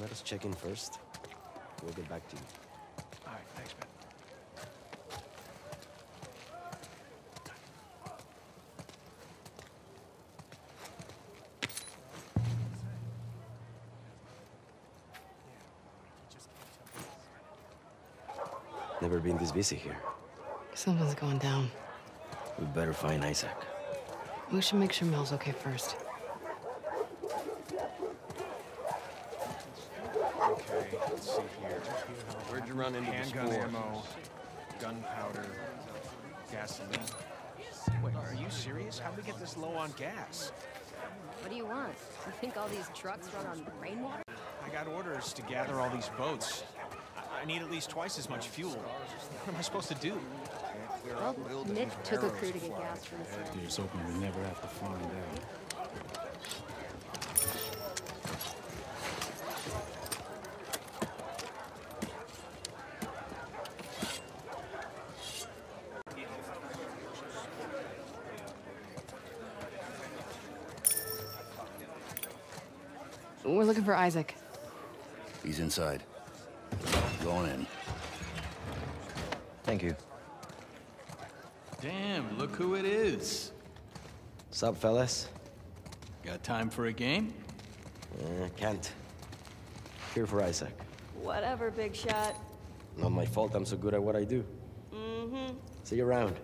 Let us check in first. We'll get back to you. All right, thanks, man. Never been this busy here. Something's going down. We better find Isaac. We should make sure Mel's okay first. Okay, let's see here. Where'd you run into Handgun spore? ammo, gunpowder, gasoline. Wait, are you serious? How do we get this low on gas? What do you want? You think all these trucks run on rainwater? I got orders to gather all these boats. I- I need at least twice as much fuel. What am I supposed to do? Well, Nick took a crew to get gas from the city. Here's hoping we never have to find out. We're looking for Isaac. He's inside. Going in. Thank you. Damn, look who it is. Sup, fellas? Got time for a game? Uh, can't. Here for Isaac. Whatever, big shot. Not my fault I'm so good at what I do. Mm-hmm. See you around.